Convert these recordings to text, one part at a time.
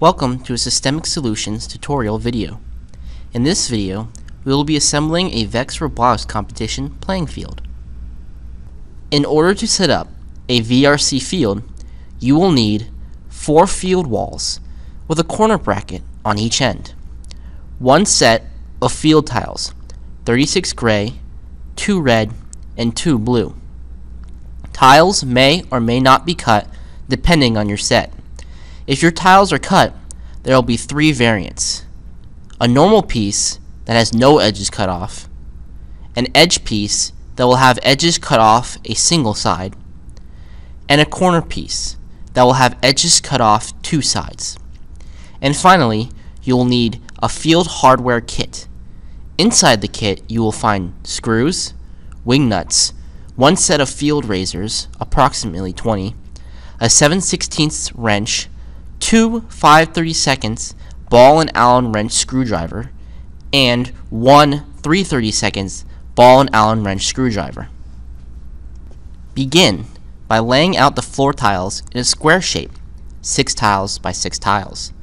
Welcome to a Systemic Solutions tutorial video. In this video, we will be assembling a VEX Robotics competition playing field. In order to set up a VRC field, you will need four field walls with a corner bracket on each end, one set of field tiles, 36 gray, 2 red, and 2 blue. Tiles may or may not be cut depending on your set. If your tiles are cut, there will be three variants. A normal piece that has no edges cut off, an edge piece that will have edges cut off a single side, and a corner piece that will have edges cut off two sides. And finally, you will need a field hardware kit. Inside the kit, you will find screws, wing nuts, one set of field risers, approximately 20, a 7 16 wrench, two 5 seconds ball and Allen wrench screwdriver, and one 3 seconds ball and Allen wrench screwdriver. Begin by laying out the floor tiles in a square shape, 6 tiles by 6 tiles.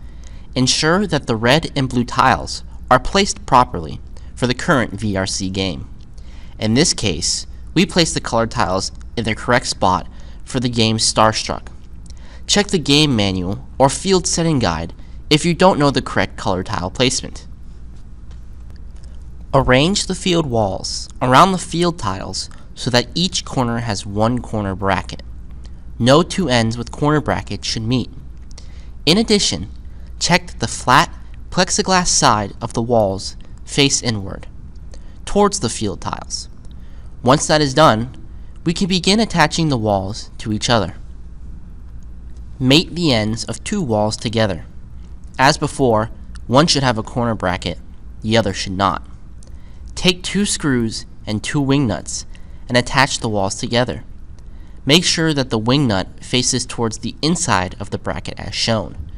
Ensure that the red and blue tiles are placed properly for the current VRC game. In this case, we place the colored tiles in their correct spot for the game Starstruck. Check the game manual or field setting guide if you don't know the correct color tile placement. Arrange the field walls around the field tiles so that each corner has one corner bracket. No two ends with corner brackets should meet. In addition, check that the flat plexiglass side of the walls face inward, towards the field tiles. Once that is done, we can begin attaching the walls to each other. Mate the ends of two walls together. As before, one should have a corner bracket, the other should not. Take two screws and two wing nuts and attach the walls together. Make sure that the wing nut faces towards the inside of the bracket as shown.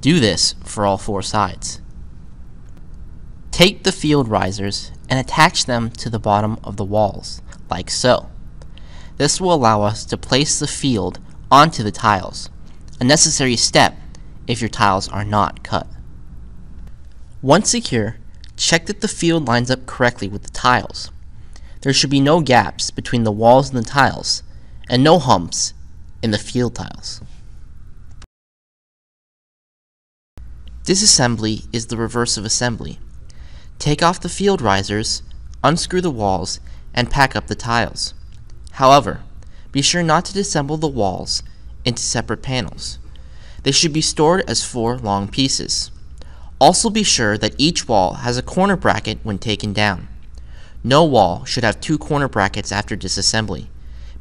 Do this for all four sides. Take the field risers and attach them to the bottom of the walls, like so. This will allow us to place the field onto the tiles, a necessary step if your tiles are not cut. Once secure, check that the field lines up correctly with the tiles. There should be no gaps between the walls and the tiles, and no humps in the field tiles. Disassembly is the reverse of assembly. Take off the field risers, unscrew the walls, and pack up the tiles. However, be sure not to disassemble the walls into separate panels. They should be stored as four long pieces. Also be sure that each wall has a corner bracket when taken down. No wall should have two corner brackets after disassembly.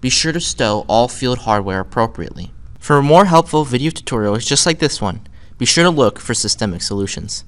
Be sure to stow all field hardware appropriately. For more helpful video tutorials just like this one, be sure to look for Systemic Solutions.